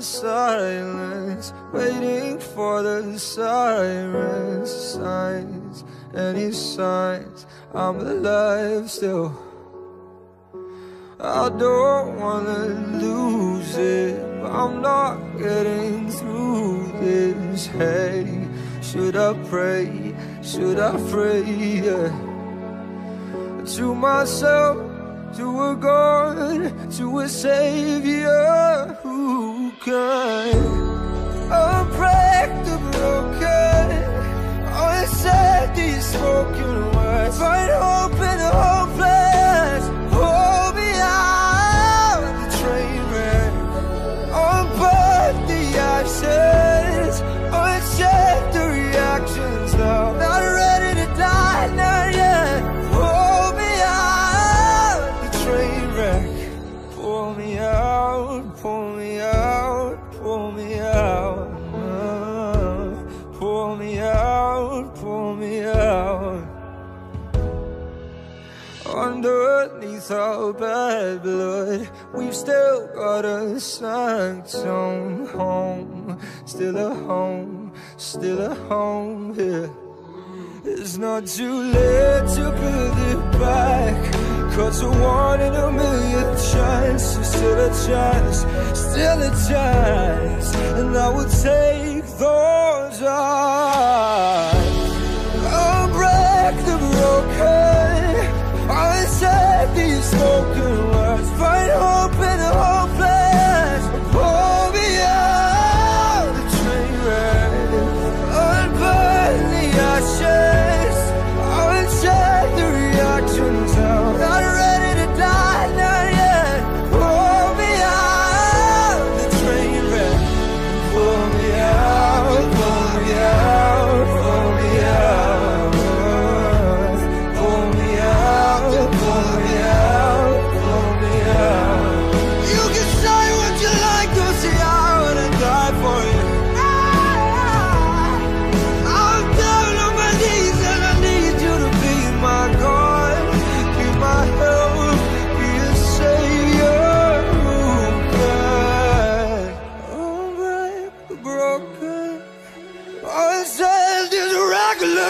the silence, waiting for the sirens, signs, any signs I'm alive still. I don't wanna lose it, but I'm not getting through this. Hey, should I pray? Should I pray? Yeah. To myself, to a God, to a Savior who can pull me out, pull me out. Uh, Pull me out, pull me out. Underneath our bad blood, we've still got a sanctum home. Still a home, still a home here. It's not too late to back. Cause a one in a million chance, still a chance, still a chance. And I will take those odds.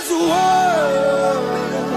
This world.